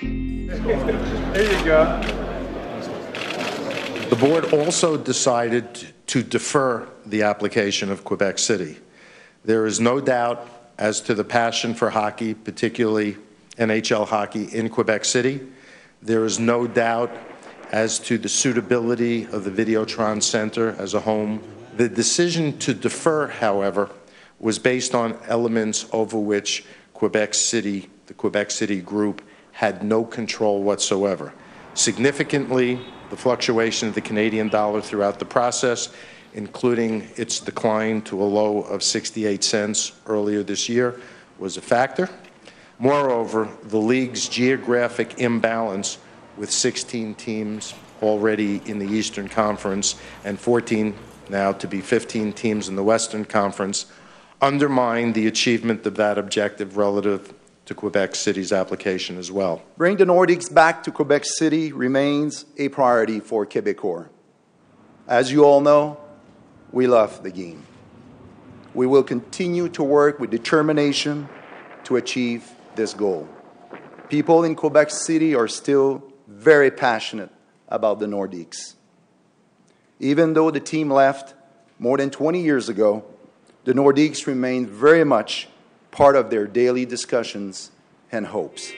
There you go. The board also decided to defer the application of Quebec City. There is no doubt as to the passion for hockey, particularly NHL hockey in Quebec City. There is no doubt as to the suitability of the Videotron Center as a home. The decision to defer, however, was based on elements over which Quebec City, the Quebec City group, had no control whatsoever. Significantly, the fluctuation of the Canadian dollar throughout the process, including its decline to a low of 68 cents earlier this year, was a factor. Moreover, the league's geographic imbalance with 16 teams already in the Eastern Conference and 14 now to be 15 teams in the Western Conference undermined the achievement of that objective relative to Quebec City's application as well. Bring the Nordiques back to Quebec City remains a priority for Quebecor. As you all know, we love the game. We will continue to work with determination to achieve this goal. People in Quebec City are still very passionate about the Nordiques. Even though the team left more than 20 years ago, the Nordiques remain very much part of their daily discussions and hopes.